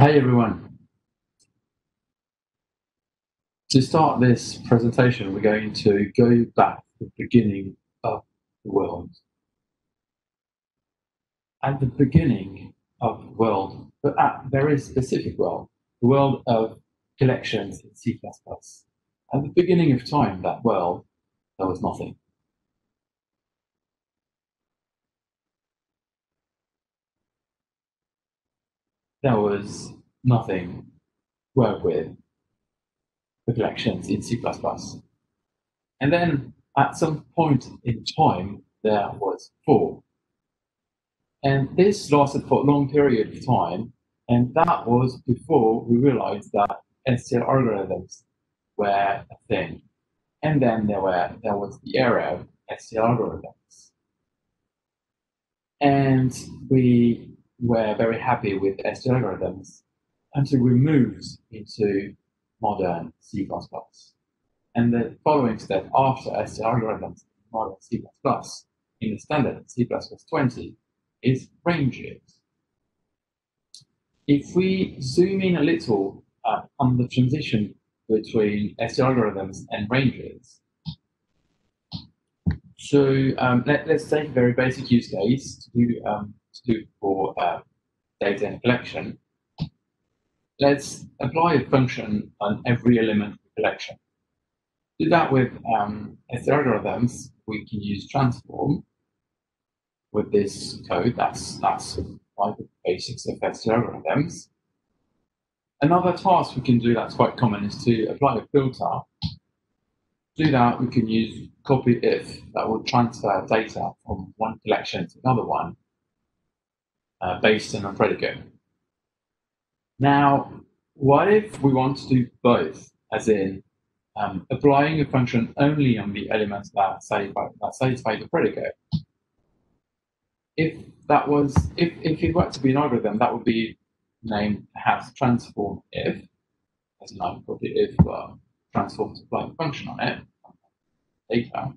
Hey everyone. To start this presentation, we're going to go back to the beginning of the world. At the beginning of the world, but at a very specific world, the world of collections in C++. At the beginning of time, that world, there was nothing. There was nothing to work with the collections in C++. And then at some point in time, there was for. And this lasted for a long period of time, and that was before we realized that STL algorithms were a thing. And then there were there was the era of STL algorithms. And we were very happy with STL algorithms until we moved into modern C++. And the following step after STL algorithms in modern C++ in the standard C++20 is ranges. If we zoom in a little uh, on the transition between STL algorithms and ranges, so um, let, us take a very basic use case to do um, do for uh, data and collection, let's apply a function on every element of the collection. Do that with um, algorithms, we can use transform with this code. That's that's like the basics of algorithms. Another task we can do that's quite common is to apply a filter. To do that, we can use copy if that will transfer data from one collection to another one uh, based on a predicate. Now, what if we want to do both, as in um, applying a function only on the elements that satisfy, that satisfy the predicate? If that was, if, if it were to be an algorithm, that would be named has transform if, as in I put it if uh, transform to apply function on it, data.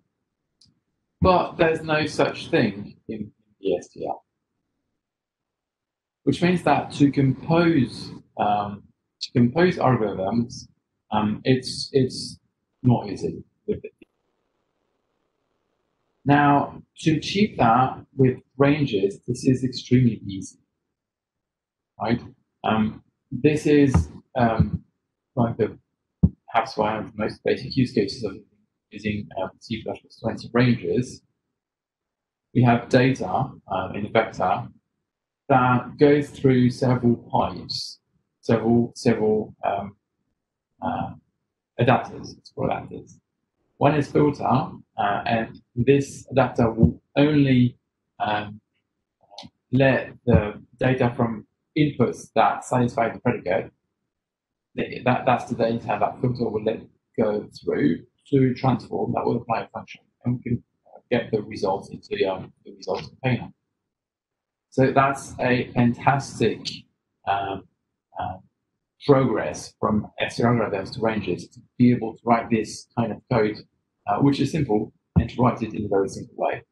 But there's no such thing in the STL which means that to compose um, to compose algorithms, um, it's it's not easy. Now, to achieve that with ranges, this is extremely easy, right? Um, this is um, like the perhaps one of the most basic use cases of using um, C++20 ranges. We have data um, in a vector that goes through several pipes, several several um, uh, adapters, called adapters. One is filter, uh, and this adapter will only um, let the data from inputs that satisfy the predicate, that, that's the data that filter will let go through to transform, that will apply a function, and we can get the results into um, the results container. So that's a fantastic um, uh, progress from algorithms to ranges to be able to write this kind of code, uh, which is simple, and to write it in a very simple way.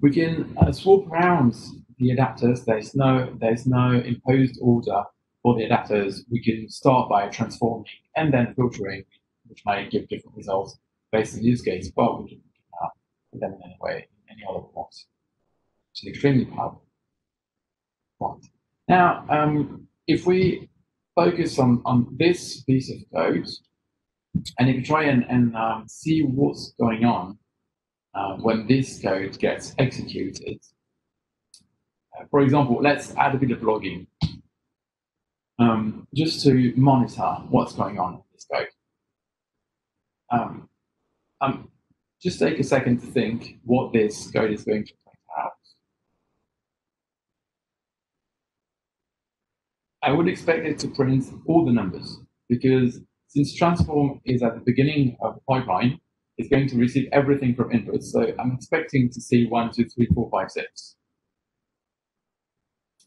We can uh, swap around the adapters. There's no there's no imposed order for the adapters. We can start by transforming and then filtering, which might give different results based on use case, but we can uh, them in any way, any other way is extremely powerful. Now, um, if we focus on, on this piece of code, and if you try and, and um, see what's going on uh, when this code gets executed, uh, for example, let's add a bit of logging um, just to monitor what's going on in this code. Um, um, just take a second to think what this code is going to I would expect it to print all the numbers because since transform is at the beginning of the pipeline, it's going to receive everything from input. So I'm expecting to see one, two, three, four, five, six.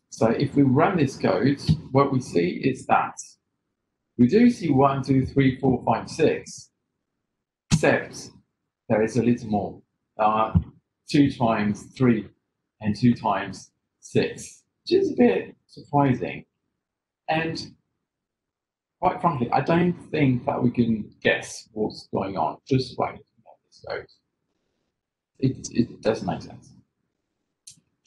So if we run this code, what we see is that we do see one, two, three, four, five, six, except there is a little more. Uh, two times three and two times six, which is a bit surprising. And quite frankly, I don't think that we can guess what's going on just by looking at this code. It, it doesn't make sense.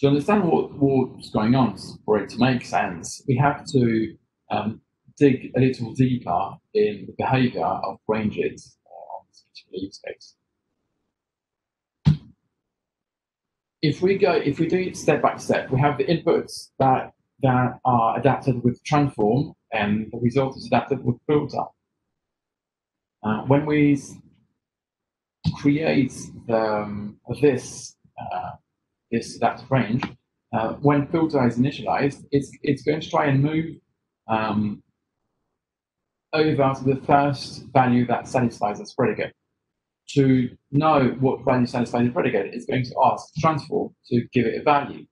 To understand what, what's going on for it to make sense, we have to um, dig a little deeper in the behavior of ranges uh, on this particular use case. If we go, if we do it step by step, we have the inputs that that are adapted with transform, and the result is adapted with filter. Uh, when we create the, um, this uh, this adaptive range, uh, when filter is initialized, it's it's going to try and move um, over to the first value that satisfies its predicate. To know what value satisfies the predicate, it's going to ask transform to give it a value.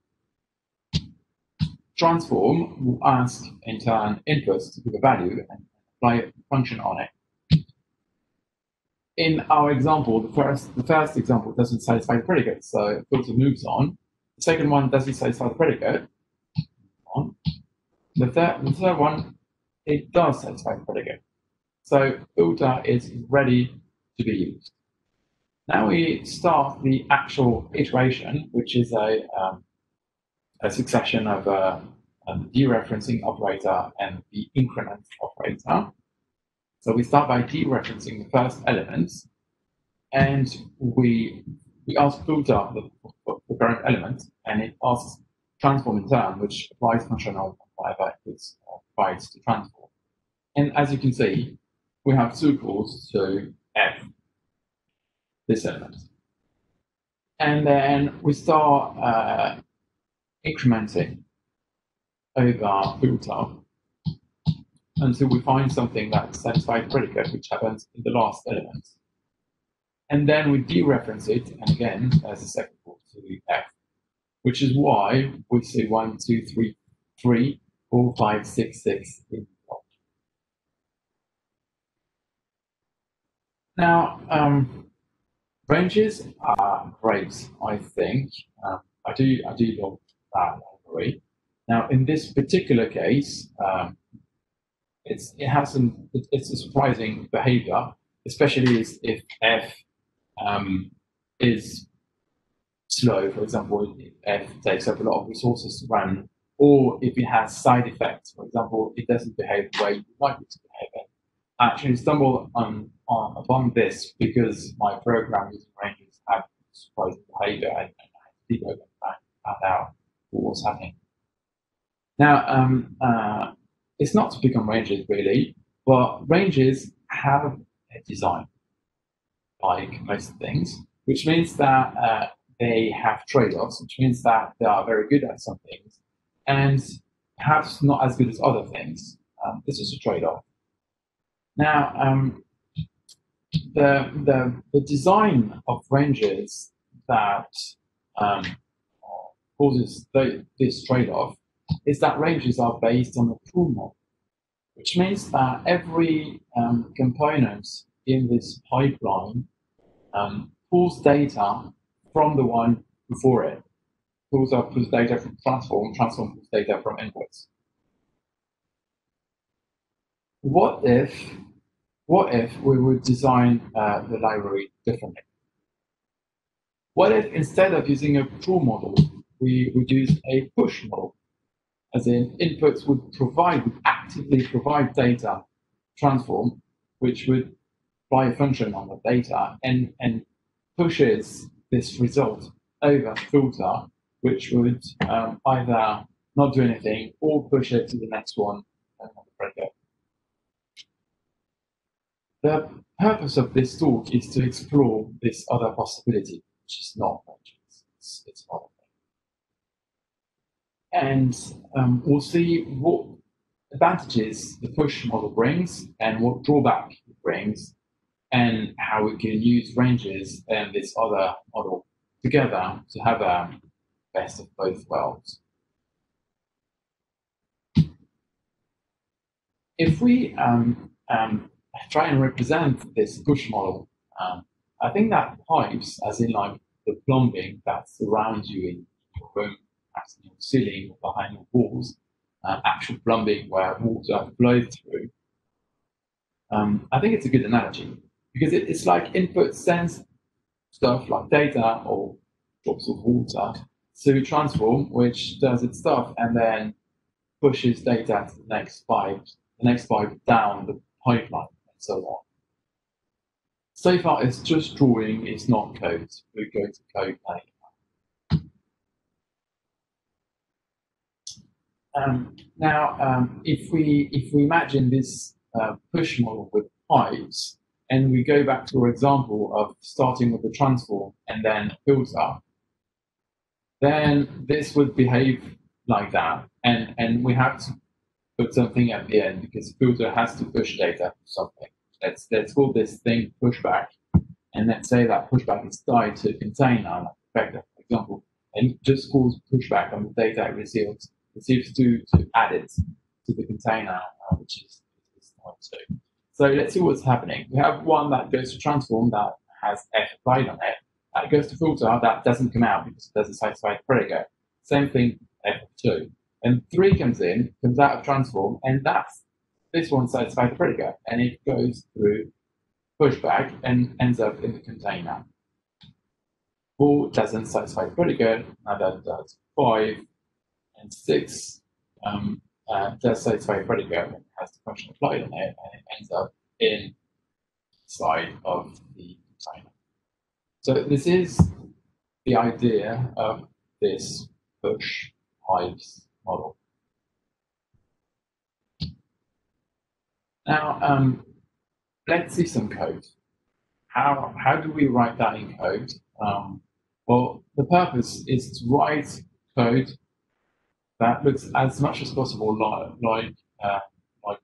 Transform will ask in turn inputs to give a value and apply a function on it. In our example, the first the first example doesn't satisfy the predicate, so filter moves on. The second one doesn't satisfy the predicate. On. The third the third one it does satisfy the predicate. So filter is ready to be used. Now we start the actual iteration, which is a um, a succession of um, dereferencing operator and the increment operator. So we start by dereferencing the first element, and we we ask filter the, the current element, and it asks transform in turn, which applies function functional whatever it provides to transform. And as you can see, we have two calls to f this element. And then we start uh, incrementing over filter until we find something that satisfies the predicate, which happens in the last element. And then we dereference it, and again, as a second call to f, which is why we see one, two, three, three, four, five, six, six in the Now, um, ranges are great, I think. Um, I do, I do love that library. Now, in this particular case, um, it's, it has some, it, it's a surprising behavior, especially if f um, is slow, for example, if f takes up a lot of resources to run, or if it has side effects, for example, it doesn't behave the way you like it to behave. I actually stumbled on, on upon this because my program using ranges have surprising behavior and, and I debug and find out what was happening. Now, um, uh, it's not to become ranges really, but ranges have a design, like most things, which means that uh, they have trade-offs, which means that they are very good at some things, and perhaps not as good as other things. Um, this is a trade-off. Now, um, the, the, the design of ranges that um, causes the, this trade-off is that ranges are based on a pull model, which means that every um, component in this pipeline um, pulls data from the one before it. Pulls up pulls data from transform, transform pulls data from inputs. What if what if we would design uh, the library differently? What if instead of using a pull model, we would use a push model? as in inputs would provide, would actively provide data transform, which would apply a function on the data and, and pushes this result over filter, which would um, either not do anything or push it to the next one predicate. The purpose of this talk is to explore this other possibility, which is not it's, it's not and um, we'll see what advantages the push model brings and what drawback it brings and how we can use ranges and this other model together to have a best of both worlds. If we um, um, try and represent this push model, um, I think that pipes, as in like the plumbing that surrounds you in your room, perhaps in your ceiling or behind your walls, uh, actual plumbing where water flows through. Um, I think it's a good analogy because it, it's like input sends stuff like data or drops of water to transform, which does its stuff and then pushes data to the next pipe, the next pipe down the pipeline, and so on. So far, it's just drawing, it's not code. We go to code later. Um, now, um, if we if we imagine this uh, push model with pipes, and we go back to our example of starting with the transform and then filter, then this would behave like that. And, and we have to put something at the end because filter has to push data to something. Let's, let's call this thing pushback. And let's say that pushback is tied to container, like vector, for example, and just calls pushback on the data it receives, receives to, to add it to the container, uh, which is, is to. So let's see what's happening. We have one that goes to transform that has F applied on it. That goes to filter, that doesn't come out because it doesn't satisfy the predicate. Same thing, F2. And 3 comes in, comes out of transform, and that's this one satisfies the predicate, and it goes through pushback and ends up in the container. 4 doesn't satisfy the predicate, neither does 5, and 6 um, uh, satisfy the predicate and has the function applied on it, and it ends up inside of the container. So this is the idea of this push pipes model. Now, um, let's see some code. How, how do we write that in code? Um, well, the purpose is to write code that looks as much as possible like uh, like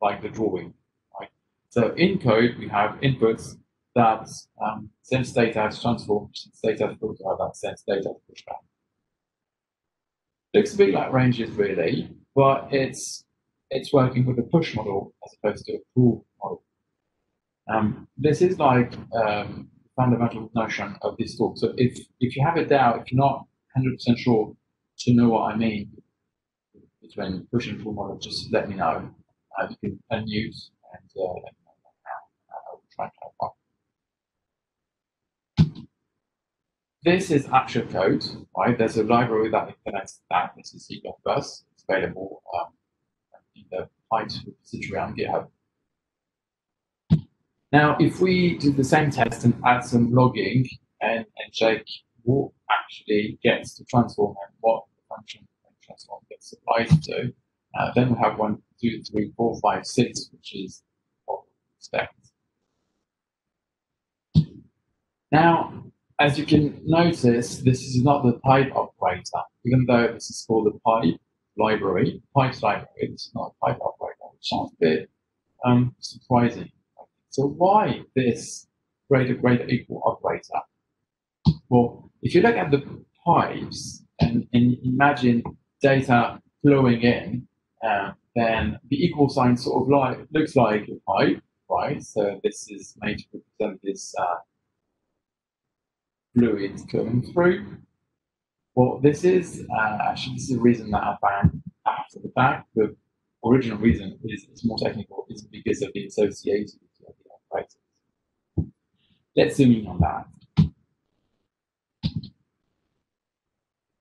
like the drawing. Right? So in code we have inputs that um, sense data as transform, sense data as filter, that sense data as pushback. Looks a bit like ranges really, but it's it's working with a push model as opposed to a pull model. Um, this is like um, fundamental notion of this talk. So if if you have a doubt, if you're not 100% sure to know what I mean between push and pull model, just let me know. Uh, you can unmute and uh, how. I will try and clarify. This is actual code, right? There's a library that connects to that. This is C++. It's available um, in the Python repository on GitHub. Now, if we do the same test and add some logging and, and check what actually gets to transform and what function transform gets applied to, uh, then we have one, two, three, four, five, six, which is what we expect. Now, as you can notice, this is not the pipe operator, even though this is called the pipe library, pipe library, it's not a pipe operator, which sounds a bit um, surprising. So why this greater greater equal operator? Well, if you look at the pipes and, and imagine data flowing in, uh, then the equal sign sort of like looks like a pipe, right? So this is made to represent this uh, fluid coming through. Well, this is uh, actually this is the reason that I found after the fact. The original reason is it's more technical. It's because of the associated the operators. Let's zoom in on that.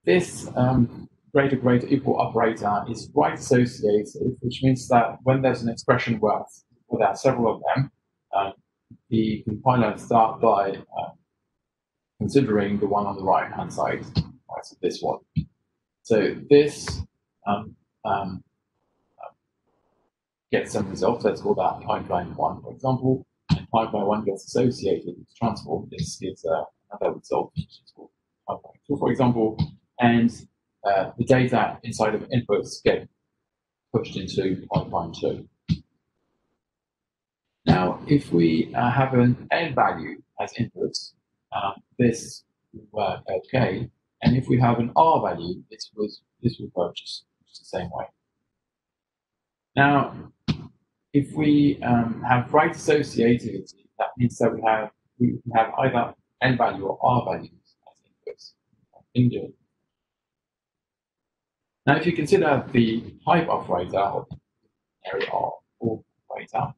This um, greater greater equal operator is right associated, which means that when there's an expression worth, where there are several of them, um, the compiler start by uh, considering the one on the right hand side, right, so this one. So this um, um, gets some results. Let's call that pipeline one, for example. And pipeline one gets associated with transform. This gives uh, another result, which is called pipeline two, for example. And uh, the data inside of inputs get pushed into pipeline two. Now, if we uh, have an L value as inputs, um, this will work okay. And if we have an R value, this was this will work just, just the same way. Now, if we um, have right associativity, that means that we have we have either L value or r values as inputs. Now, if you consider the type pipe operator or area operator,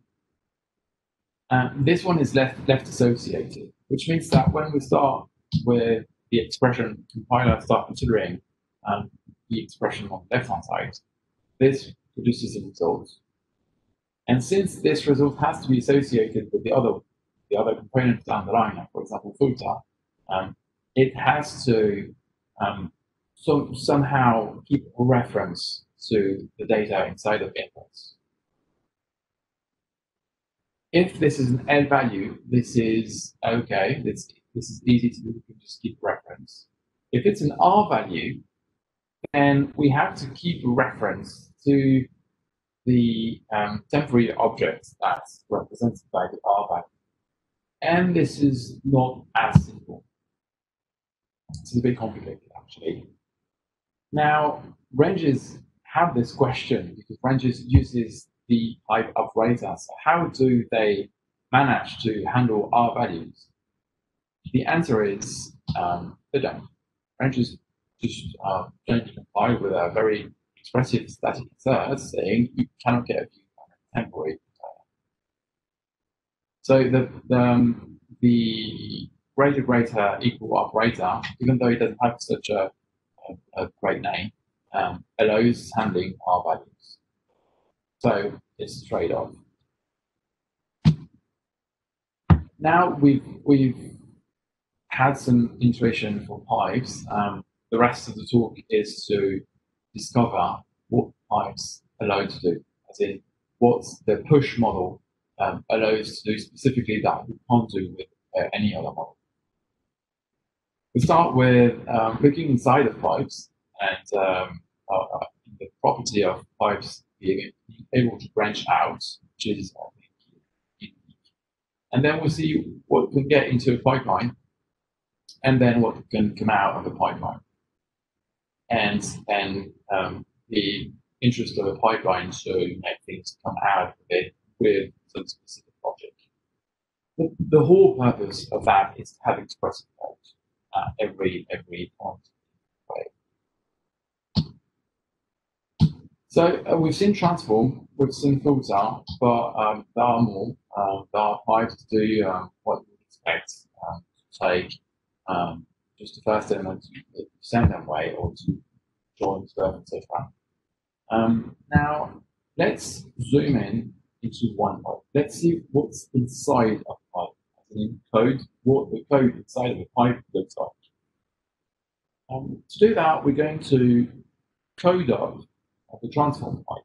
um, this one is left, left associated, which means that when we start with the expression compiler start considering um, the expression on the left-hand side, this produces a result. And since this result has to be associated with the other the other components down the line, for example, filter, um, it has to um, so somehow keep a reference to the data inside of inputs. If this is an L value, this is okay, this, this is easy to do, we can just keep reference. If it's an R value, then we have to keep reference to the um, temporary object that's represented by the R value. And this is not as simple. It's a bit complicated, actually. Now, ranges have this question because ranges uses the pipe operator. So how do they manage to handle R values? The answer is um, they don't. Ranges just uh, don't comply with a very expressive static assert saying you cannot get a view on a temporary So the, the, um, the greater greater equal operator, even though it doesn't have such a a, a great name, um, allows handling R values. So it's a trade-off. Now we've we've had some intuition for pipes. Um, the rest of the talk is to discover what pipes allow to do, as in what the push model um, allows to do specifically that we can't do with uh, any other model. We start with um, looking inside of pipes and um, uh, uh the property of pipes being able to branch out, which is. And then we'll see what can get into a pipeline and then what can come out of the pipeline. And then um, the interest of a pipeline to make things come out of it with some specific logic. The, the whole purpose of that is to have expressive code uh, every every point. So uh, we've seen transform, we've seen filter, but um, there are more. Um, there are pipes to do um, what you expect um, to take um, just the first element send them away or to join stuff, etc. Um, now let's zoom in into one pipe. Let's see what's inside of a pipe in code what the code inside of a pipe looks like. Um, to do that, we're going to code up the transform pipe.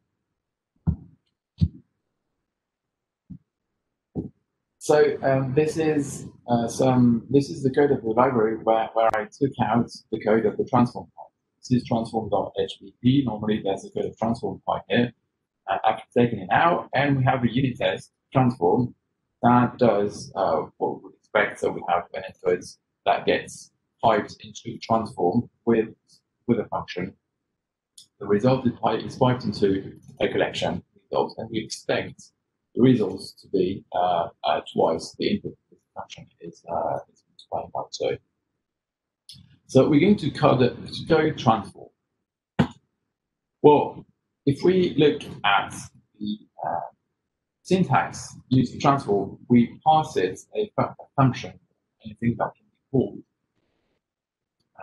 So um, this is uh, some. This is the code of the library where, where I took out the code of the transform pipe. This is transform.hpp. Normally, there's a code of transform pipe here. Uh, I've taken it out, and we have a unit test transform that does uh, what we expect. So we have an input that gets piped into transform with with a function. The result is piped into a collection result, and we expect the results to be uh, uh, twice the input of the function is, uh, is multiplied by two. So we're going to code to code transform. Well, if we look at the uh, syntax to transform, we pass it a, a function, anything that can be called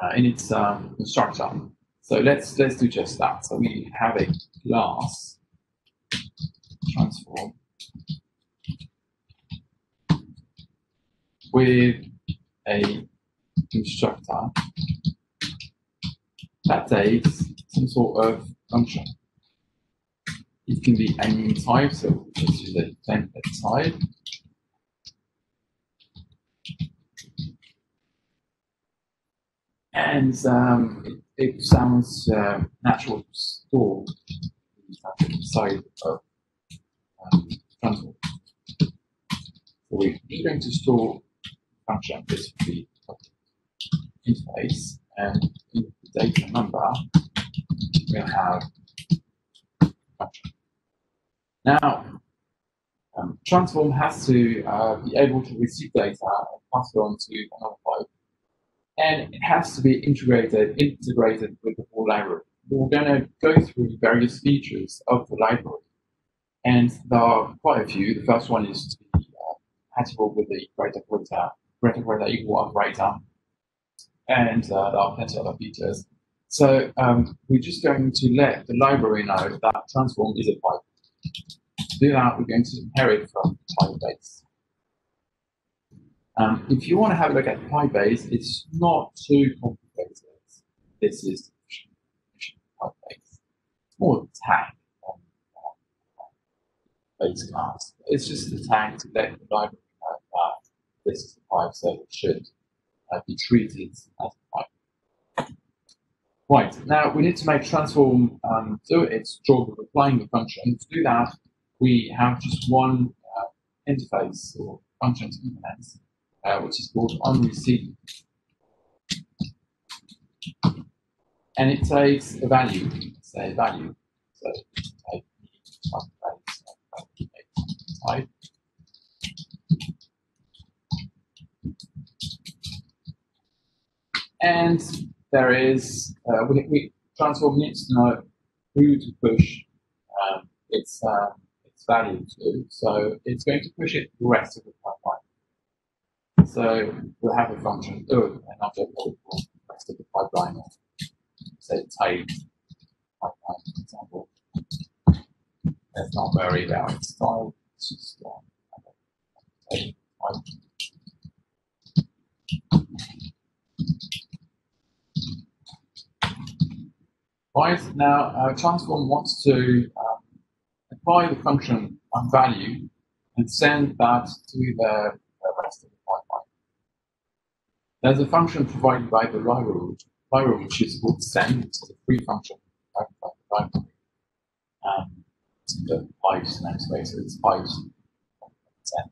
uh, in its um, constructor. So let's let's do just that. So we have a class transform with a constructor that takes some sort of function. It can be any type, so let's use a template type. And um, it, it, sounds uh, natural to store inside of um. So we're going to store function, be interface, and in the data member, we'll have. Now, um, Transform has to uh, be able to receive data and pass it on to another pipe. And it has to be integrated, integrated with the whole library. we're going to go through various features of the library. And there are quite a few. The first one is to be uh, compatible with the greater greater, greater equal operator. And uh, there are plenty of other features. So um, we're just going to let the library know that transform is a pipe. To do that, we're going to inherit from base. Um, if you want to have a look at base, it's not too complicated. This is base. It's more tag on base class. It's just the tag to let the library know that this is the pipe, so it should uh, be treated as a. Right, now we need to make transform um, so its job of applying the function. To do that, we have just one uh, interface or function to implement, uh, which is called onReceive. And it takes a value, say value. So type type. And there is, uh, we, we transform needs to know who to push um, its, uh, its value to. So it's going to push it the rest of the pipeline. So we'll have a function, oh, an object the rest of the pipeline, say type pipeline, for example. Let's not very valid style. It's just uh. Right, now uh, transform wants to um, apply the function on value and send that to the, rest of the pipeline. There's a function provided by the library, which is called send, it's a free function the library. Um, the pipes namespace, so it's pipes send.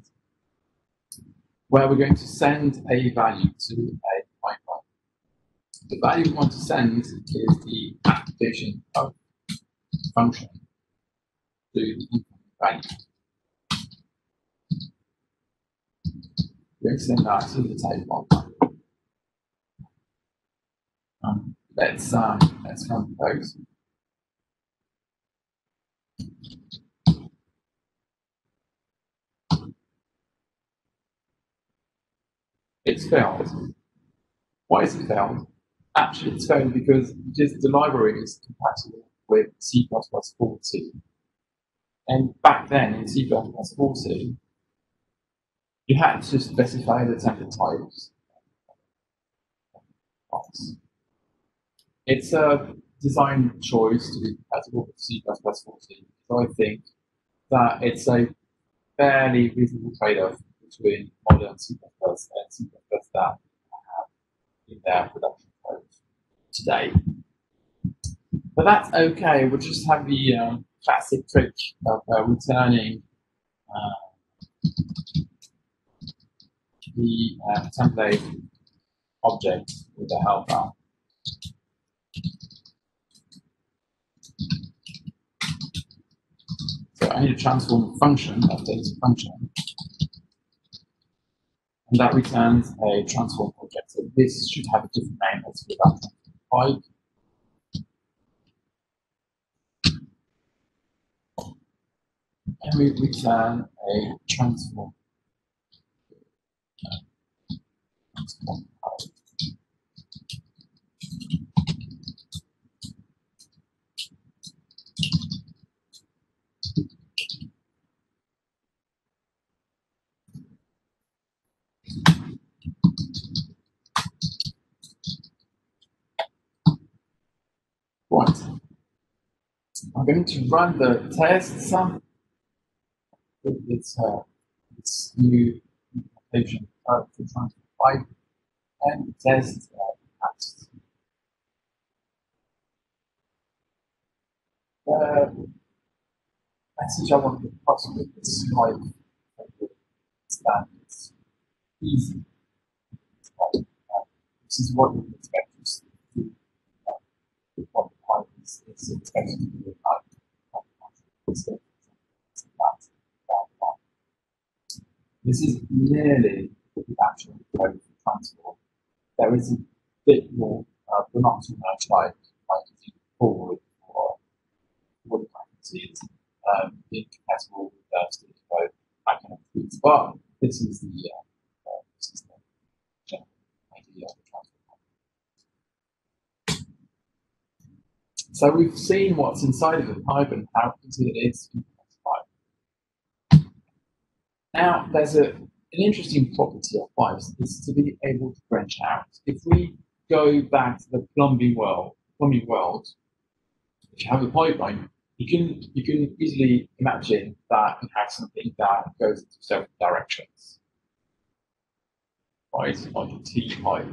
Where we're going to send a value to a the value we want to send is the application of function to the incoming value. We extend that to the table. Um, let's um, let's. It's failed. Why is it failed? Actually, it's failed because the library is compatible with C++ 14. And back then in C++ 14, you had to specify the template types. It's a design choice to be compatible with C++ 14. So I think that it's a fairly reasonable trade-off between modern C++ and C++ that have in their production today. But that's okay, we'll just have the um, classic trick of uh, returning uh, the uh, template object with the helper. So I need to transform a function, that takes a function, and that returns a transform object. So this should have a different name. Let's give that pipe. And we return a transform. transform Right. I'm going to run the tests with this, uh, this new implementation of the transform pipe and test uh, tests. The message I want to pass with is that it's easy. Uh, this is what we expect to see. Expected to be This is nearly the actual code for transform. There is a bit more, uh, but not too much like, like if you forward for what frequencies um, incompatible with state code, that kind of things. But this is the uh, this is the general idea of the transform pipe. So we've seen what's inside of the pipe and how easy it is to pipe. Now there's a an interesting property of pipes is to be able to branch out. If we go back to the plumbing world, plumbing world, if you have a pipeline, you can you can easily imagine that you have something that goes into several directions. Right, like a T pipe.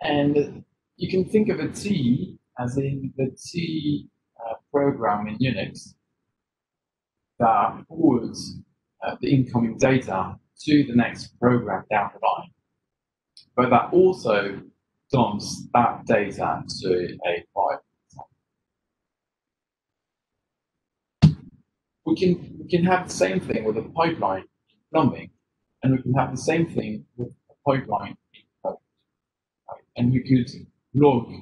And you can think of a T as in the tee uh, program in Unix that forwards uh, the incoming data to the next program down the line. But that also dumps that data to a file. We can, we can have the same thing with a pipeline in plumbing, and we can have the same thing with a pipeline in code. Right? And you could log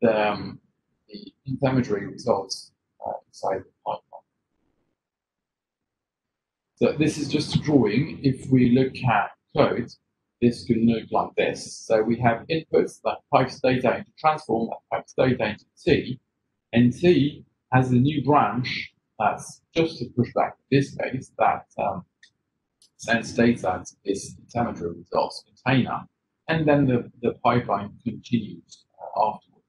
the, um, the intermediary results uh, inside the pipeline. So this is just a drawing. If we look at code, this could look like this. So we have inputs that pipes data into transform, that pipes data into T, and T has a new branch that's just a pushback in this case that um, sends data to this intermediary results container, and then the, the pipeline continues afterwards.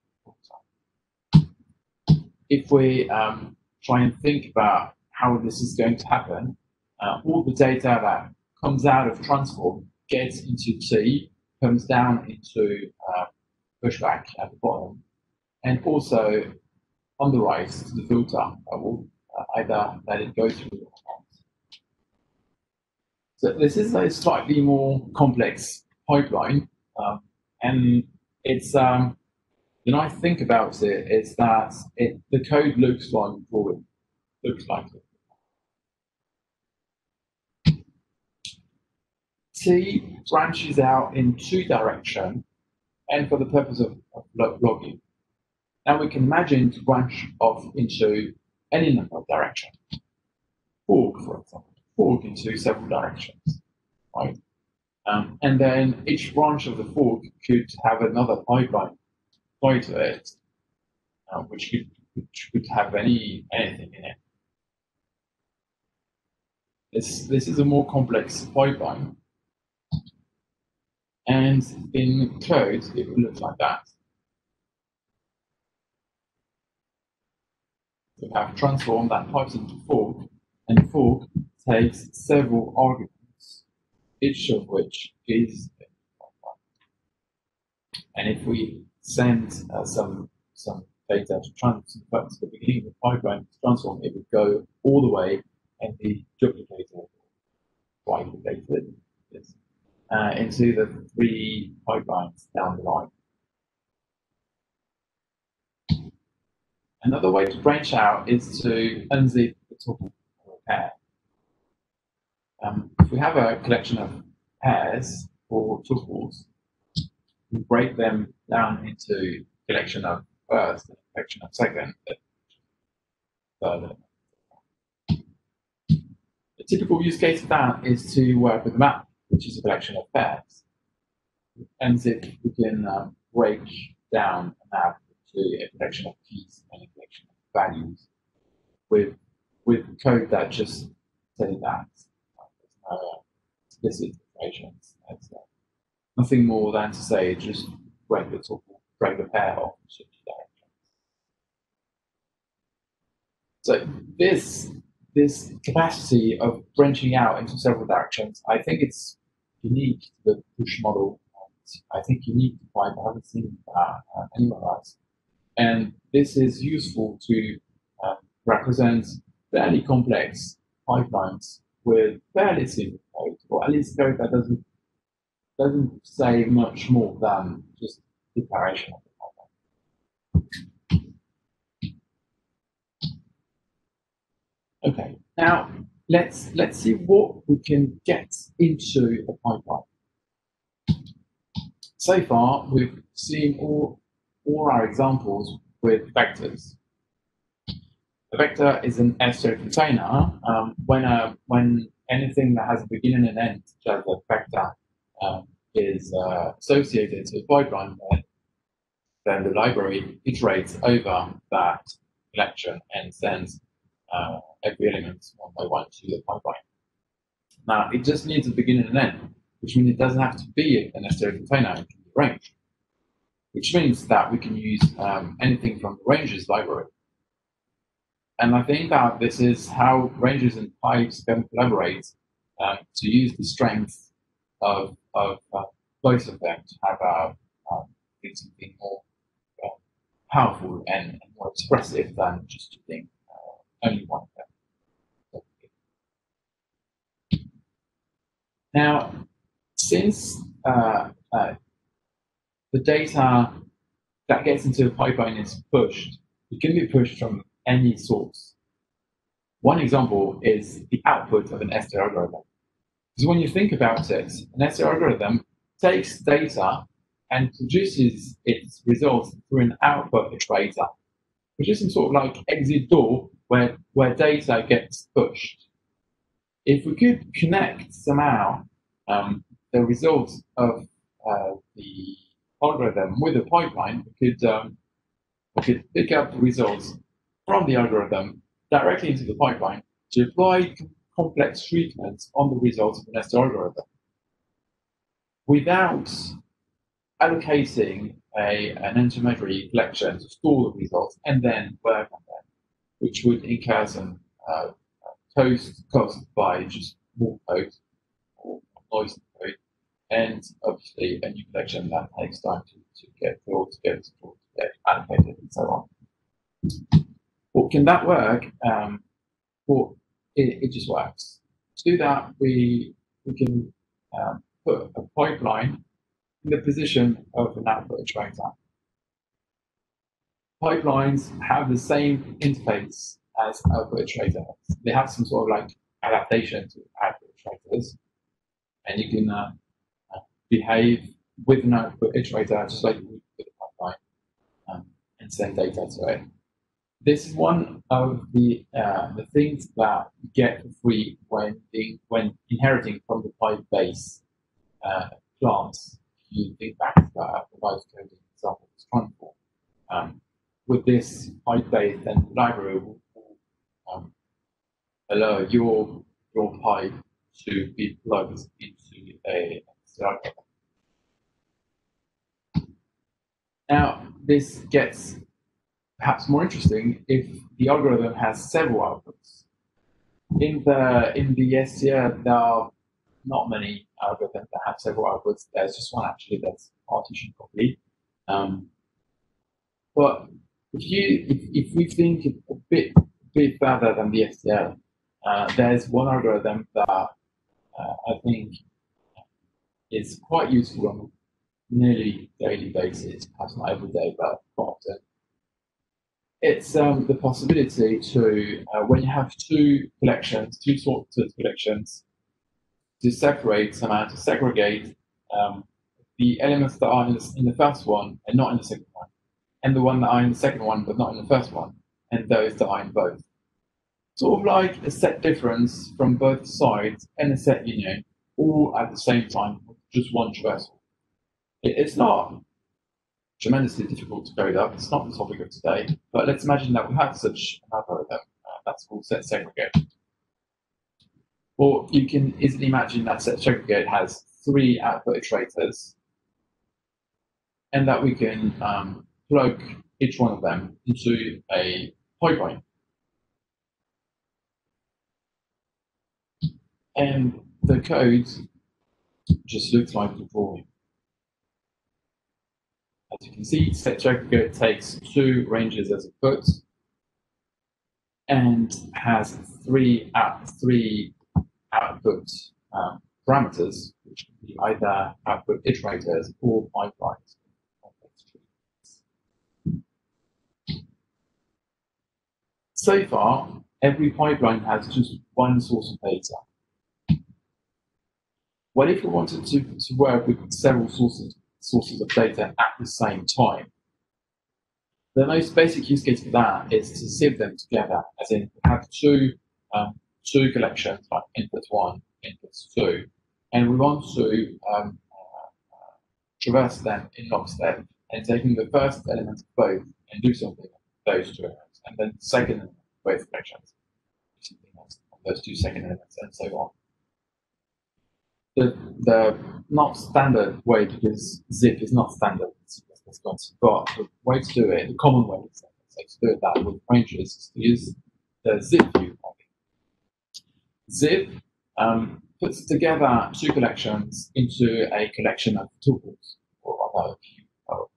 If we um, try and think about how this is going to happen, uh, all the data that comes out of transform gets into T, comes down into uh, pushback at the bottom, and also on the right to the filter I will uh, either let it go through or not. So this is a slightly more complex pipeline, um, and it's um, the nice thing about it is that it, the code looks like drawing, looks like it. T branches out in two directions and for the purpose of, of logging. Now we can imagine to branch off into any number of directions. Fork, for example, fork into several directions, right? Um, and then each branch of the fork could have another pipeline it, uh, which could which could have any anything in it. This this is a more complex pipeline, and in code, it will look like that. We have transformed that pipes into fork, and fork takes several arguments, each of which is and if we send uh, some some data to transfer to the beginning of the pipeline to transform, it would go all the way and be duplicated, duplicated, yes, uh, into the three pipelines down the line. Another way to branch out is to unzip the tuple or pair. Um, if we have a collection of pairs or tuples, break them down into collection of first and collection of second. The typical use case of that is to work with a map which is a collection of pairs. And if we can um, break down a map to a collection of keys and a collection of values with with code that just say that. There's no explicit. It's uh, nothing more than to say just break the tuple, break the pair off. So this this capacity of branching out into several directions, I think it's unique to the push model. I think unique to Pipe. I haven't seen uh, uh, anywhere else. And this is useful to uh, represent fairly complex pipelines with fairly simple code, or at least code that doesn't doesn't say much more than just declaration of the pipeline. Okay, now let's let's see what we can get into a pipeline. So far, we've seen all all our examples with vectors. A vector is an S-shape container. Um, when a, when anything that has a beginning and end, such as a vector, um, is uh, associated a pipeline, then, the library iterates over that collection and sends uh, every element one by one to the pipeline. Now, it just needs a beginning and end, which means it doesn't have to be a necessary container, it can be range, which means that we can use um, anything from the ranges library. And I think that this is how ranges and pipes can collaborate um, to use the strength of, of uh, both of them to have uh, um, something more uh, powerful and, more expressive than just using uh, only one of them. Now, since uh, uh, the data that gets into the pipeline is pushed, it can be pushed from any source. One example is the output of an STL algorithm. Because when you think about it, an STL algorithm takes data and produces its results through an output iterator, which is some sort of like exit door where, where data gets pushed. If we could connect somehow um, the results of uh, the algorithm with the pipeline, we could, um, we could pick up the results from the algorithm directly into the pipeline to apply complex treatments on the results of the nested algorithm without allocating a, an intermediary collection to store the results and then work on them, which would incur some uh, Toast caused by just more code or noise code, and obviously a new collection that takes time to, to get filled, to get to get allocated, and so on. Well, can that work? Um, well, it, it just works. To do that, we we can um, put a pipeline in the position of an output iterator. Pipelines have the same interface as output iterator. They have some sort of like adaptation to output iterators, and you can uh, behave with an output iterator just like you would with a pipeline um, and send data to it. This is one of the uh, the things that you get for free when being, when inheriting from the pipe base uh, class. You think back to that device coding example it's Um, with this pipe base, then the library will um, allow your your pipe to be plugged into a startup. Now, this gets perhaps more interesting if the algorithm has several outputs. In the in the STL, there are not many algorithms that have several outputs. There's just one actually that's partition copy. Um, but if you if, if we think a bit bit further than the STL. Uh, there's one algorithm that uh, I think is quite useful on a nearly daily basis, perhaps not every day, but often. It's um, the possibility to, uh, when you have two collections, two sorts of collections, to separate somehow, to segregate um, the elements that are in the, in the first one and not in the second one, and the one that are in the second one but not in the first one and those that are in both. Sort of like a set difference from both sides and a set union, all at the same time just one traversal. It, it's not tremendously difficult to code up. It's not the topic of today, but let's imagine that we have such an algorithm uh, that's called set segregate. Or you can easily imagine that set segregate has three output iterators, and that we can um, plug each one of them into a pipeline. And the code just looks like the drawing. As you can see, set takes two ranges as input and has three out three output um, parameters, which can be either output iterators or pipelines. So far, every pipeline has just one source of data. What if we wanted to, to work with several sources, sources of data at the same time? the most basic use case for that is to zip them together, as in have two um, two collections like input one, input two, and we want to um, uh, traverse them in lockstep and taking the first element of both and do something with those two elements, and then the second both collections, something else on those two second elements, and so on. The, the not standard way, because zip is not standard but the way to do it, the common way to do it that with ranges is to use the zip view Zip um, puts together two collections into a collection of tuples or other tuples.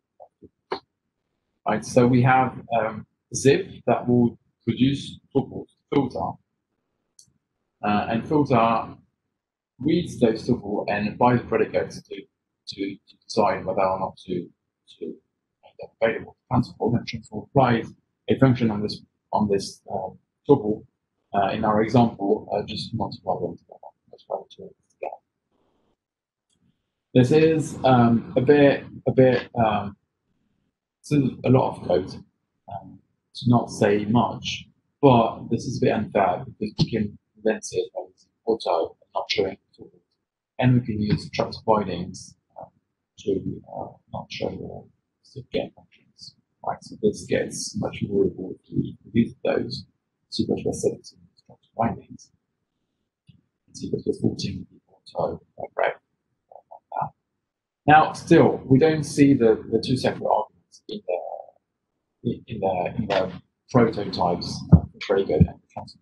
Right, so we have um, zip that will produce tuples, filter, uh, and filter reads those tuples and applies predicates to, to, to decide whether or not to, to make them available. Transform and transform applies a function on this on this uh, tuple uh, in our example, uh, just multiply them together. Multiply the two. This is um, a bit, a bit, um, a lot of code um, to not say much, but this is a bit unfair because we can condense it as auto showing tools. And we can use struct bindings um, to uh, not show the get functions. Right, so this gets much more if we use those. C++ 17 structure bindings. C++ 14 people so right. Now, still, we don't see the, the two separate arguments in the in the in the prototypes of the trigger and the transfer.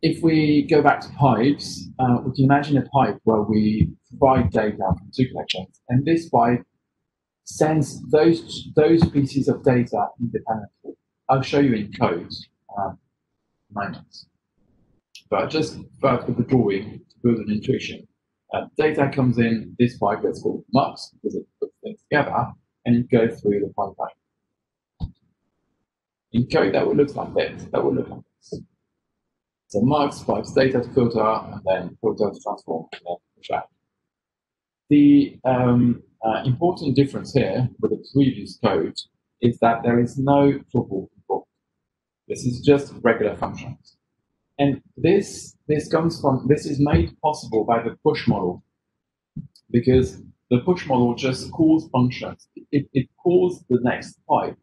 If we go back to pipes, uh, we can imagine a pipe where we provide data from two collections, and this pipe sends those those pieces of data independently. I'll show you in code um, moments. But just first with the drawing to build an intuition. Uh, data comes in this pipe that's called MUX because it puts things together and it goes through the pipeline. In code, that would look like this. That would look like this. So MUX pipes data to filter and then to transform and then push out. The um, uh, important difference here with the previous code is that there is no tuple this is just regular functions. And this, this comes from, this is made possible by the push model because the push model just calls functions. It, it calls the next pipe.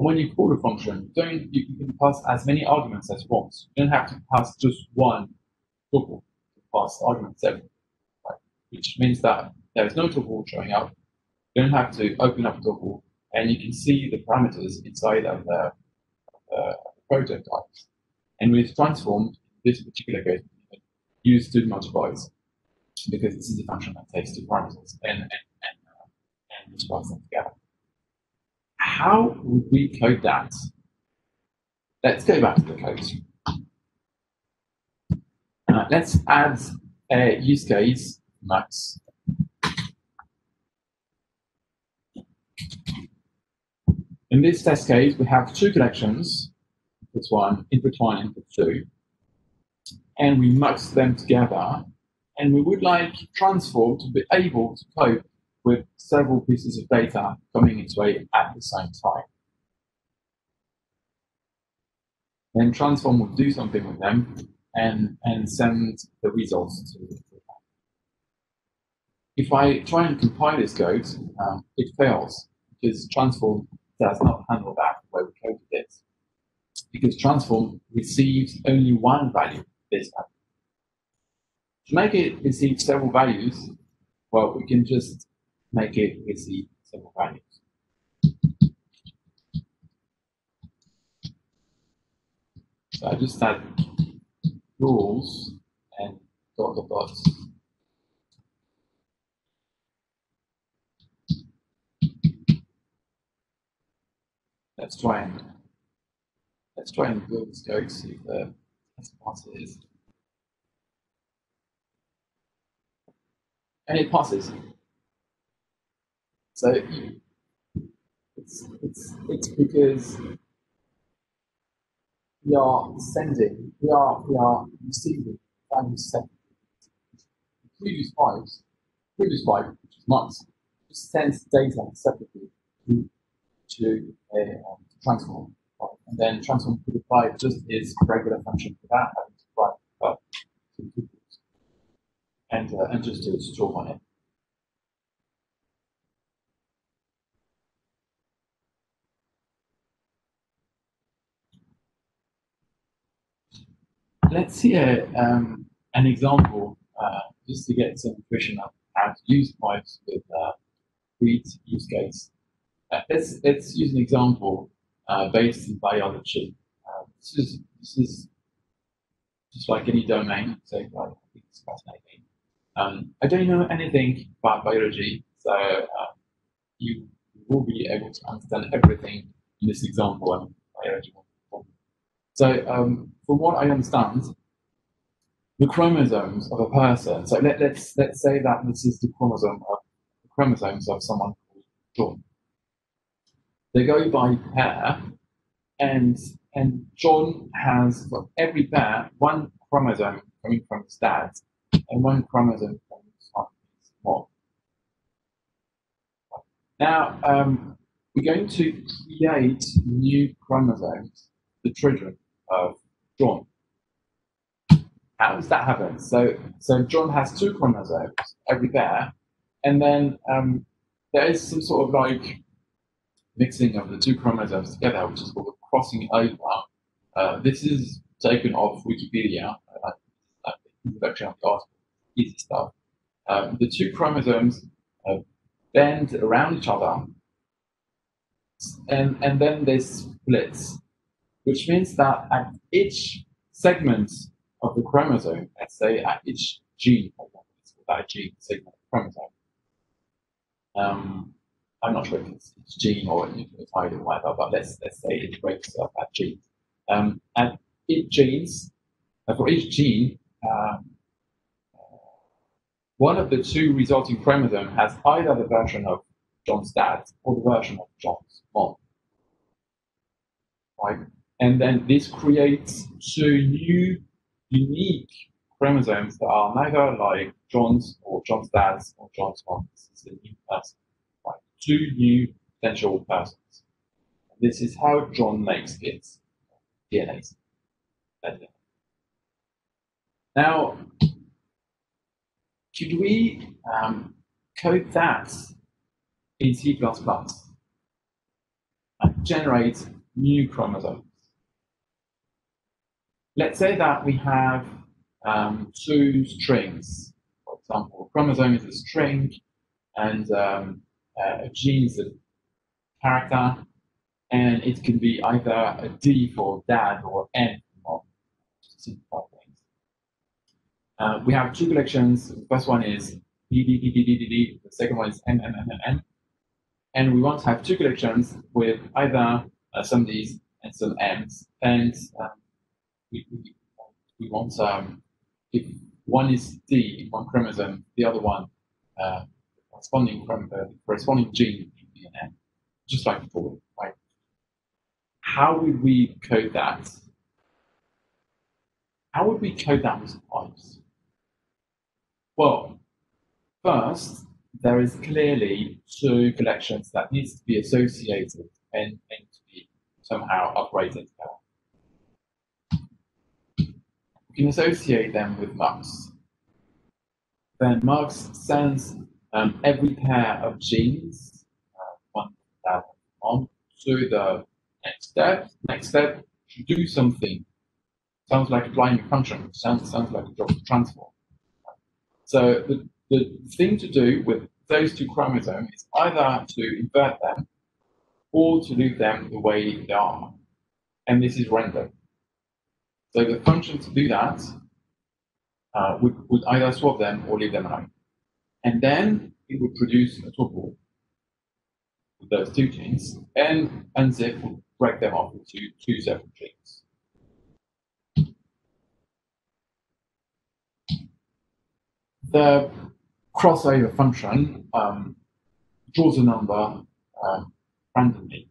When you call a function, don't, you, can pass as many arguments as you want. You don't have to pass just one tuple to pass argument seven, right? which means that there is no tuple showing up. You don't have to open up a tuple, and you can see the parameters inside of the uh. And we've transformed this particular case, use std multiplies because this is a function that takes two parameters and, and, and, uh, and them together. How would we code that? Let's go back to the code. Uh, let's add a use case, mux. In this test case, we have two collections, input one, input one, input two, and we mix them together, and we would like transform to be able to cope with several pieces of data coming its way at the same time. Then transform will do something with them and, and send the results to the If I try and compile this code, um, it fails because transform does not handle that the way we coded it. Because transform receives only one value, this value. To make it receive several values, well, we can just make it several values. So I just add rules and dot dot Let's try and let's try and build this code, see if the response is. And it passes. So it's it's it's because we are sending, we are we are receiving values set. Previous pipes, previous pipe, which is mux, just sends data separately to, to a um, transform. And then transform could apply just its regular function for that, to apply to tuples. And, uh, and just to store on it. Let's see a, um, an example uh, just to get some impression of how to use pipes with uh, use case. Uh, let's let's use an example uh, based in biology. Uh, this is this is just like any domain, so I think it's fascinating. Um, I don't know anything about biology, so uh, you will be able to understand everything in this example biology. So um, from what I understand, the chromosomes of a person. So let, let's let's say that this is the chromosome of the chromosomes of someone called John. They go by pair, and and John has for every pair one chromosome coming from his dad and one chromosome coming from his mom. Now um, we're going to create new chromosomes, the children of John. How does that happen? So, so John has two chromosomes every pair, and then um, there is some sort of like mixing of the two chromosomes together, which is called crossing over. Uh, this is taken off Wikipedia. Uh, uh, introduction of the article, easy stuff. Um, the two chromosomes uh, bend around each other, and and then they split, which means that at each segment of the chromosome, let's say at each gene, that gene segment of the chromosome. Um, I'm not sure if it's, it's gene or nucleotide or whatever, but let's let's say it breaks up at genes. Um, and each genes, uh, for each gene, um, one of the two resulting chromosomes has either the version of John's dad or the version of John's mom. Right? And then this creates two new unique chromosomes that are neither like John's or John's dad's or John's mom's. This is a new person, right? Two new potential persons. This is how John makes its DNA. Now, could we um, code that in C++ and generate new chromosomes? Let's say that we have um, two strings. For example, a chromosome is a string, and um, a gene is a character, and it can be either a D for dad or N for mom. Uh, we have two collections. The first one is D, D, D, D, D, D, D. The second one is M, M, M, M, M. And we want to have two collections with either uh, some Ds and some Ms. And um, we, we, want um, if one is D in one chromosome, the other one uh, corresponding from uh, corresponding gene in DNA, just like before, right? How would we code that? How would we code that with pipes? Well, first, there is clearly two collections that needs to be associated and, and to be somehow upgraded can associate them with mux. Then mux sends um, every pair of genes, uh, one that on to the next step. Next step should do something. Sounds like applying a function. Sounds sounds like a job to transform. So the, the thing to do with those two chromosomes is either to invert them or to leave them the way they are. And this is random. So the function to do that uh, would, would either swap them or leave them alone. And then it would produce a tuple with those two genes, and unzip would break them off into two separate genes. The crossover function um, draws a number um, randomly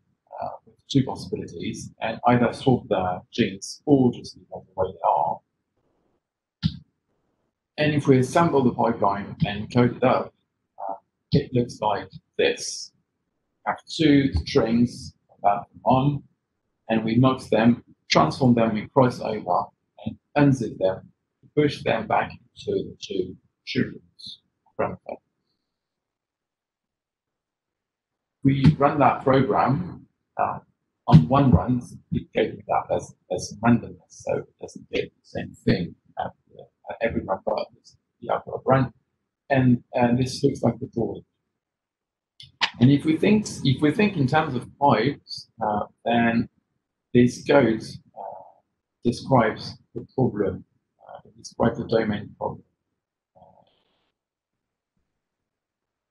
two possibilities and either swap the genes or just leave them the way they are. And if we assemble the pipeline and code it up, uh, it looks like this. have two strings about on, and we mux them, transform them in crossover, and unzip them push them back into the two children's from We run that program uh, on one run, it me that as, as randomness, so it doesn't get the same thing at, uh, every run, but it's the output run. And, and this looks like the drawing. And if we think if we think in terms of pipes, uh, then this code uh, describes the problem, uh, describes the domain problem uh,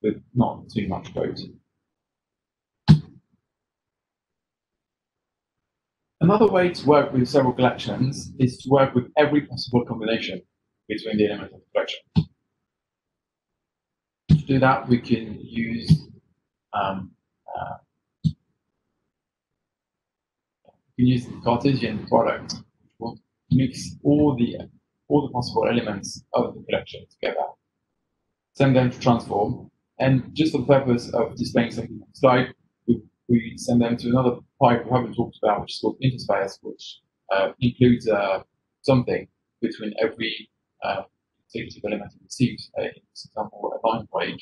with not too much code. Another way to work with several collections is to work with every possible combination between the elements of the collection. To do that, we can use um, uh, you can use the Cartesian product, which will mix all the all the possible elements of the collection together, send them to transform, and just for the purpose of displaying something on the slide, we, we send them to another pipe we haven't talked about, which is called intersperse, which uh, includes something between every uh, executive element receives, uh, for example, a line break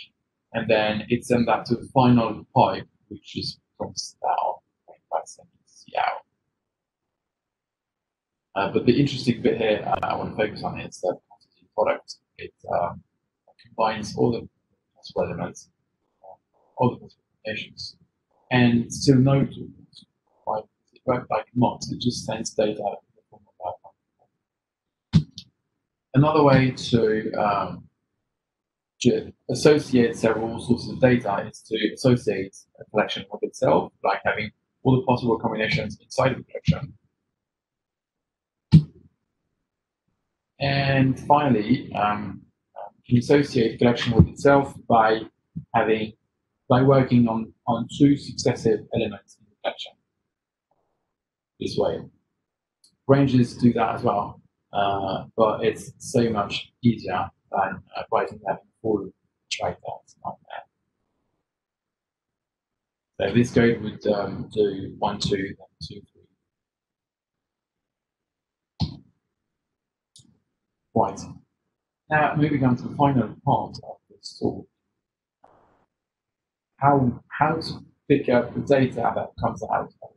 and then it sends that to the final pipe, which is from out, out. Uh, but the interesting bit here uh, I want to focus on is that the product. It um, combines all the possible elements, all the possible combinations, and still no It like MUX, it just sends data in the form of Another way to um, associate several sources of data is to associate a collection with itself, like having all the possible combinations inside the collection. And finally, um, can associate a collection with itself by having by working on, on two successive elements in the collection. This way. Ranges do that as well, uh, but it's so much easier than uh, writing that full tripod on there. So this code would um, do one, two, then two, three. Right. Now moving on to the final part of this talk. How how to pick up the data that comes out of.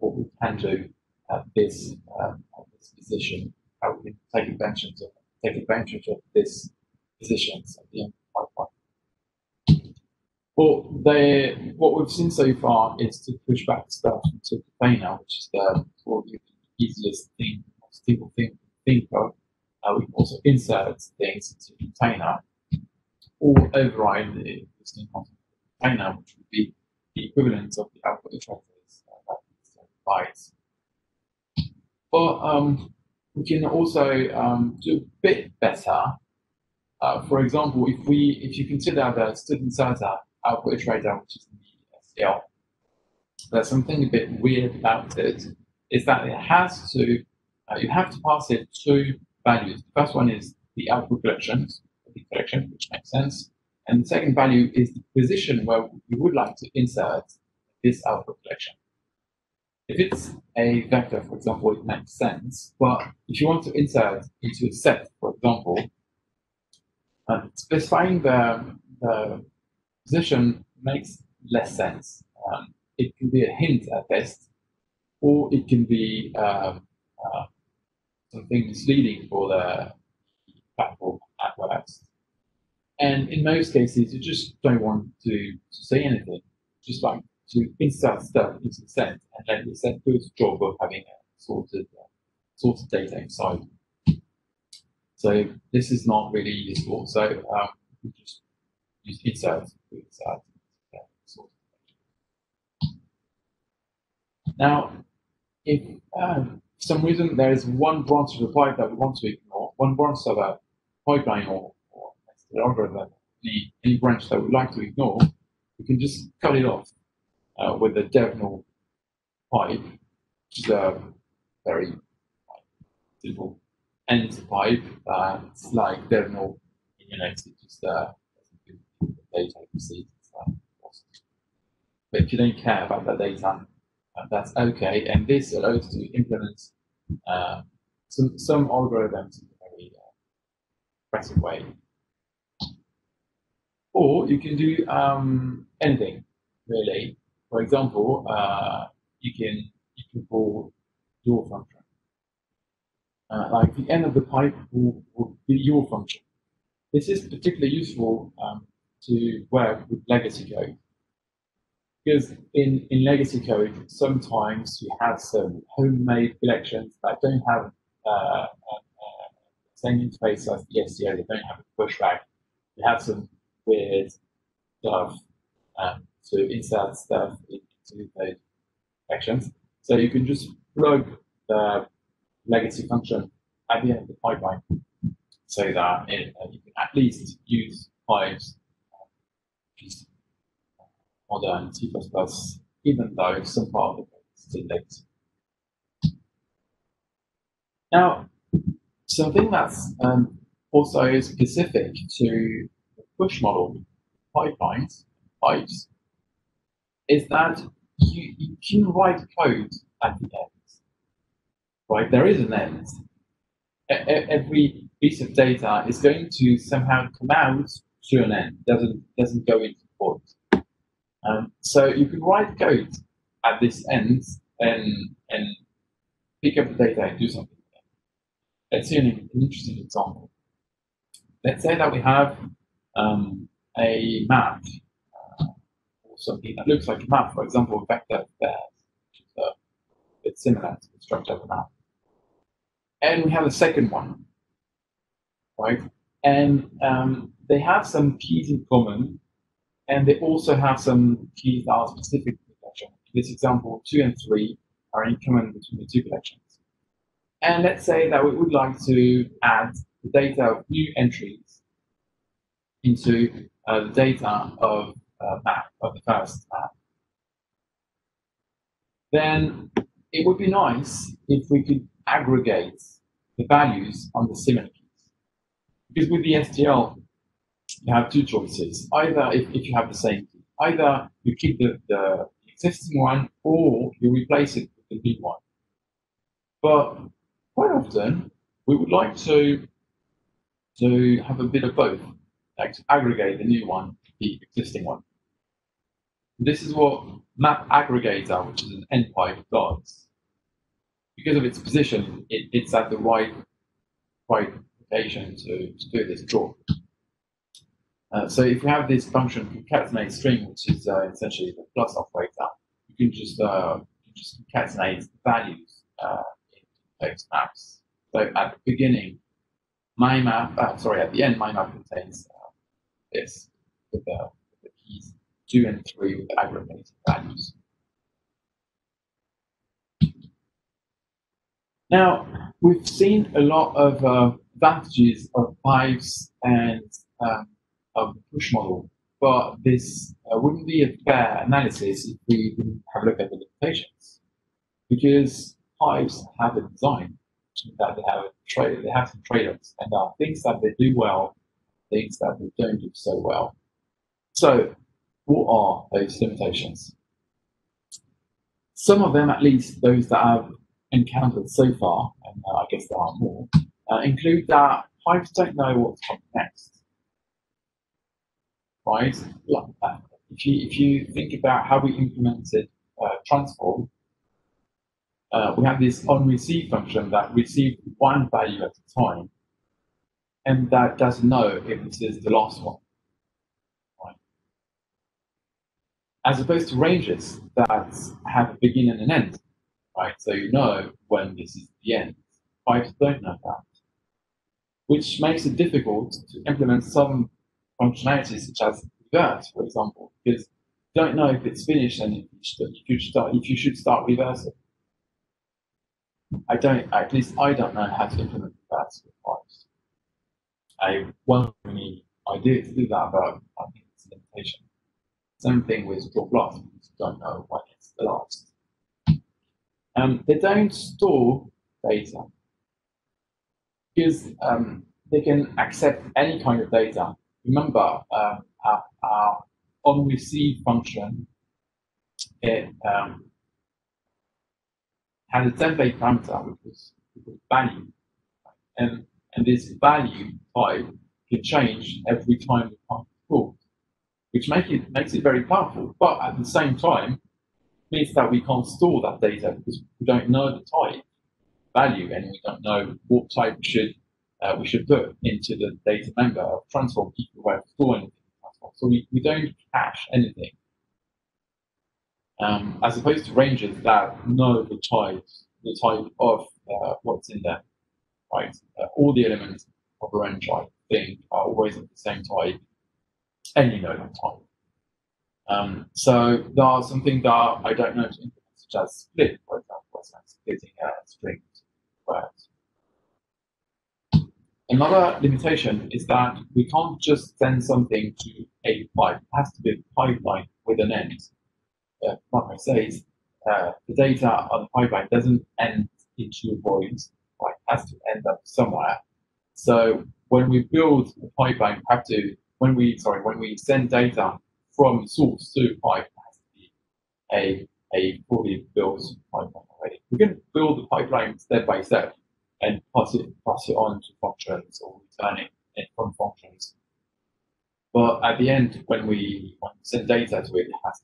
What we can do at this um, at this position, how we can take advantage of take advantage of this position pipeline. Well, they, what we've seen so far is to push back stuff to container, which is the probably the easiest thing most people think think of. Uh, we can also insert things into the container or override the existing content container, which would be the equivalent of the output uh, that bytes. But um, we can also um, do a bit better uh, for example, if we if you consider the student data output iterator, which is the STL, there's something a bit weird about it, is that it has to, uh, you have to pass it two values. The first one is the output collections, the collection, which makes sense. And the second value is the position where you would like to insert this output collection. If it's a vector, for example, it makes sense. But if you want to insert into a set, for example, uh, specifying the, the position makes less sense. Um, it can be a hint at best, or it can be uh, uh, something misleading for the platform at worst. And in most cases, you just don't want to, to say anything, just like to insert stuff into the set and then the set do its job of having a sorted, uh, sorted data inside. So this is not really useful. So um, we just use insert insert. Now, if um, for some reason there is one branch of the pipe that we want to ignore, one branch of a pipeline or, or algorithm, any, any branch that we'd like to ignore, we can just cut it off uh, with the dev pipe, which is a very simple end pipe that's like there in know it's just uh data received But if you don't care about that data, uh, that's okay. And this allows to implement uh, some some algorithms in a very uh, aggressive way. Or you can do um, anything really. For example, uh, you can you can call your function. Uh, like the end of the pipe will, will be your function. This is particularly useful um, to work with legacy code. Because in, in legacy code, sometimes you have some homemade collections that don't have uh, uh, uh same interface as the STL, they don't have a pushback. You have some weird stuff um, to insert stuff into those actions. So you can just plug the legacy function at the end of the pipeline so that it, uh, you can at least use Hive's uh, modern C++, even though some part of it is still. Now, something that's um, also specific to the push model pipelines, pipes, is that you, you can write code at the end. Right, there is an end. Every piece of data is going to somehow come out to an end, doesn't doesn't go into port. Um, so you can write code at this end and and pick up the data and do something. Let's see an, interesting example. Let's say that we have um, a map something that looks like a map, for example, vector is a bit similar to the structure of a map. And we have a second one, right? And um, they have some keys in common, and they also have some keys that are specific to the collection. This example, two and three are in common between the two collections. And let's say that we would like to add the data of new entries into uh, the data of Uh, map, of the first map. Then it would be nice if we could aggregate the values on the similar keys. Because with the STL, you have two choices. Either if, if you have the same key, either you keep the, the existing one or you replace it with the new one. But quite often, we would like to, to have a bit of both, like to aggregate the new one the existing one. This is what map aggregator, which is an endpipe, does because of its position, it, it's at the right right location to, to do this draw. Uh, so if we have this function concatenate string, which is uh, essentially the plus operator, you can just uh, just concatenate the values uh, in those maps. So at the beginning, my map, uh, sorry, at the end, my map contains uh, this with the, with the keys two and three with the aggregated values. Now, we've seen a lot of uh, advantages of pipes and um, of the push model, but this uh, wouldn't be a fair analysis if we didn't have a look at the limitations. Because pipes have a design that they have a trade, they have some trade-offs, and there are things that they do well, things that they don't do so well. So, what are those limitations? Some of them, at least those that I've encountered so far, and uh, I guess there are more, uh, include that pipes don't know what's coming next. Right? Uh, if you, if you think about how we implemented uh, transform, uh, we have this on receive function that receives one value at a time, and that doesn't know if this is the last one. Right? As opposed to ranges that have a begin and an end right? So you know when this is the end. Pipes don't know that, which makes it difficult to implement some functionalities such as reverse, for example, because you don't know if it's finished and if you should, start, if you should start reversing. I don't, at least I don't know how to implement reverse with pipes. I want me idea to do that, but I think it's a limitation. Same thing with draw plus, don't know when it's the last. Um, they don't store data because um, they can accept any kind of data. Remember, um, our, our on receive function it um, had a template parameter which was, which was value, and and this value type can change every time the pump is called, which make it makes it very powerful. But at the same time, means that we can't store that data because we don't know the type value and we don't know what type we should uh, we should put into the data member of transform equal way of storing transform. So we, we don't cache anything. Um, as opposed to ranges that know the types, the type of uh, what's in there, right? Uh, all the elements of a range, I think, are always of the same type, and you know that type. Um, so there are something that I don't know to implement, such as split, for example, splitting a string words. Another limitation is that we can't just send something to a pipe. It has to be a pipeline with an end. Uh, like I say, uh, the data on the pipeline doesn't end into a void. It has to end up somewhere. So when we build a pipeline, we have to when we sorry when we send data from source to pipe, a a fully built pipeline already. We can build the pipeline step by step and pass it pass it on to functions or return it from functions. But at the end, when we, when we send data to it, it has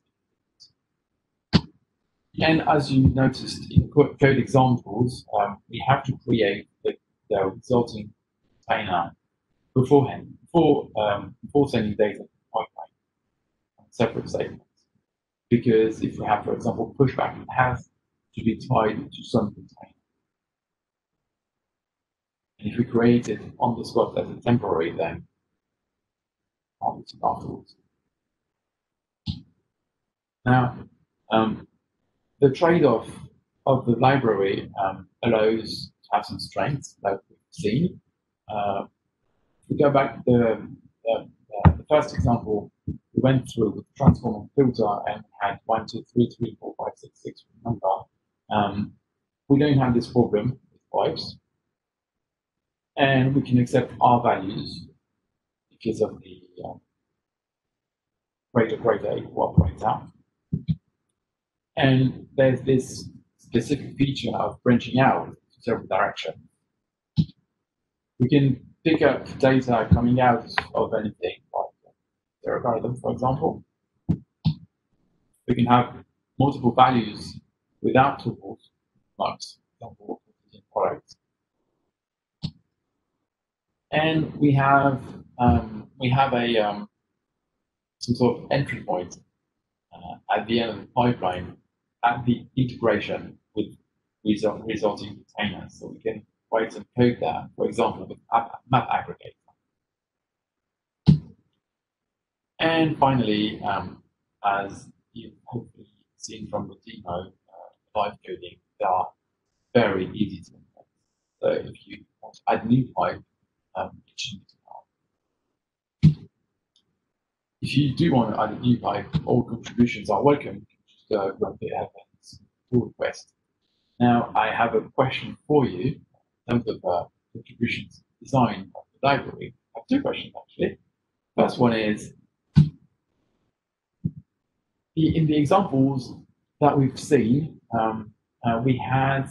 to be. And as you noticed in code examples, um, we have to create the, the resulting container beforehand, before, um, before sending data to pipeline, separate statements. Because if we have, for example, pushback, it has to be tied to some container. And if we create it on the spot as a temporary, then afterwards. Now, um, the trade-off of the library um, allows to have some strengths like we've seen. Uh, if we go back to the, the, the, first example we went through with transform and filter and had one, two, three, three, four, five, six, six number. Um, we don't have this problem with pipes and we can accept R values because of the um, greater greater equal operator. And there's this specific feature of branching out to several directions. We can pick up data coming out of anything, like algorithm, for example. We can have multiple values without tuples, like example, products and we have um, we have a um, some sort of entry point uh, at the end of the pipeline at the integration with result, resulting containers. So we can write some code there, for example, with map aggregator. And finally, um, as you've hopefully seen from the demo, uh, live coding, they are very easy to implement. So if you want to add new pipe, um, if you do want to add a new pipe, all contributions are welcome. Just uh, run GitHub and pull request. Now, I have a question for you terms of uh, contributions design of the library. I have two questions actually. First one is in the examples that we've seen, um, uh, we had,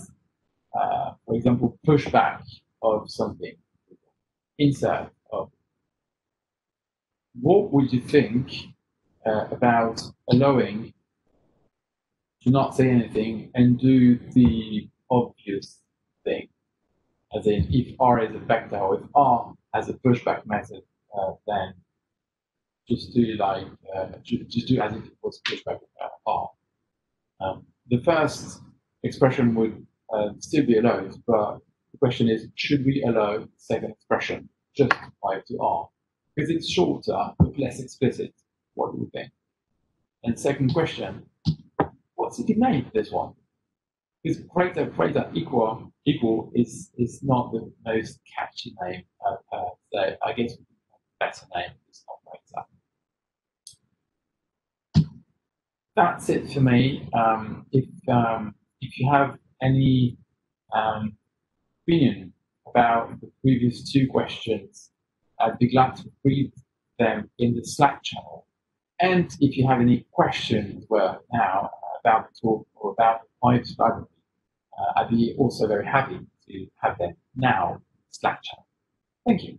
uh, for example, pushback of something insert of what would you think uh, about allowing to not say anything and do the obvious? As in, if R is a vector or if R has a pushback method, uh, then just do like uh, just do as if it was pushback uh, R. Um, the first expression would uh, still be allowed, but the question is, should we allow the second expression just apply to R? Because it's shorter but less explicit. What do you think? And second question, what's the name for this one? Because greater, greater, equal, equal is is not the most catchy name. Uh, uh, so I guess a better name is not greater. That's it for me. Um, if um, if you have any um, opinion about the previous two questions, I'd be glad to read them in the Slack channel. And if you have any questions, well, now, about the talk or about my library, uh, I'd be also very happy to have them now Slack chat. Thank you.